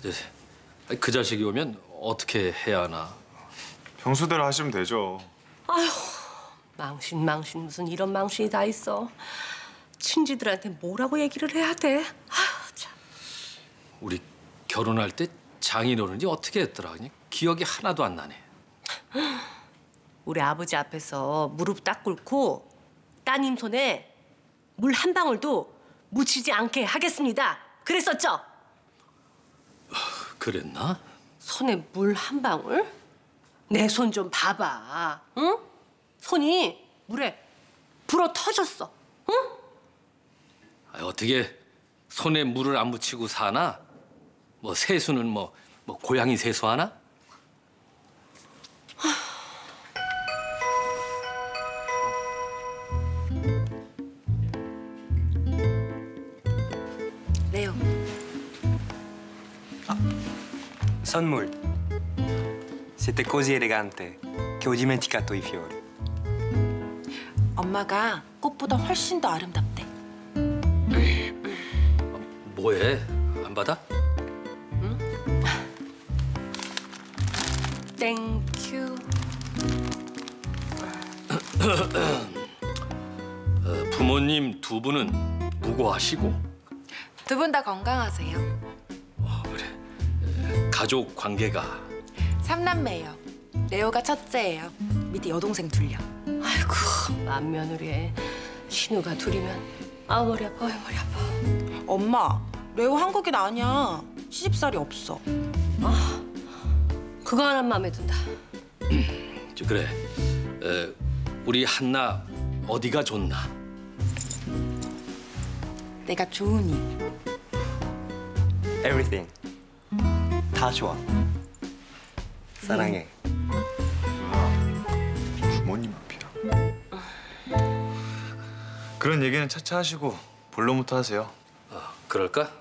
이제 그 자식이 오면 어떻게 해야 하나? 평소대로 하시면 되죠. 망신 망신 무슨 이런 망신이 다 있어. 친지들한테 뭐라고 얘기를 해야 돼? 아휴 참. 우리 결혼할 때 장인어른이 어떻게 했더라? 그냥 기억이 하나도 안 나네. 우리 아버지 앞에서 무릎 딱 꿇고 따님 손에 물 한 방울도 묻히지 않게 하겠습니다. 그랬었죠? 그랬나? 손에 물 한 방울? 내 손 좀 봐봐. 응? 손이 물에 불어 터졌어. 응? 아, 어떻게 손에 물을 안 묻히고 사나? 뭐 세수는 뭐, 뭐 고양이 세수하나? 레오. 선물. Siete così elegante che ho dimenticato i fiori. 엄마가 꽃보다 훨씬 더 아름답대. 뭐해? 안 받아? 땡큐. 어, 부모님 두 분은 무고하시고 두 분 다 건강하세요. 가족 관계가 삼남매예요. 레오가 첫째예요. 밑에 여동생 둘이요. 아이고 맏며느리에 신우가 둘이면 아 머리 아파 아유, 머리 아파. 엄마, 레오 한국인 아니야. 시집살이 없어. 그거 하나 마음에 든다. 저, 그래 에, 우리 한나 어디가 좋나? 내가 좋으니. Everything. 다 좋아. 사랑해. 부모님 앞이야. 그런 얘기는 차차 하시고 본론부터 하세요. 어, 그럴까?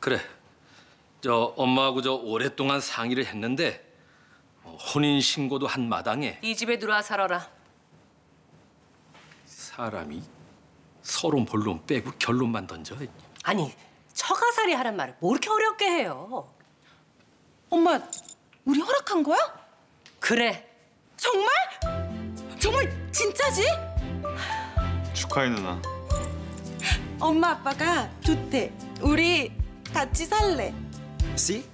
그래. 저 엄마하고 저 오랫동안 상의를 했는데 어, 혼인 신고도 한 마당에 이 집에 들어와 살아라. 사람이 서론 본론 빼고 결론만 던져. 아니 처가살이 하란 말을 뭐 이렇게 어렵게 해요? 엄마, 우리 허락한 거야? 그래. 정말? 정말 진짜지? 축하해 누나. 엄마 아빠가 좋대. 우리 같이 살래. Si?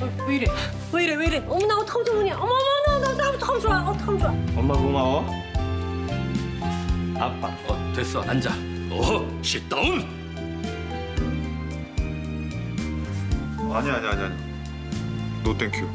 어, 왜 이래? 왜 이래? 왜 이래? 어머 나 어떡하면 좋으냐? 어머 어머 나나 나 어떡하면 좋아? 어떡하면 좋아? 엄마 고마워. 아빠. 어, 됐어. 앉아. 어, sit 아니 아니 아니 아니. no thank you.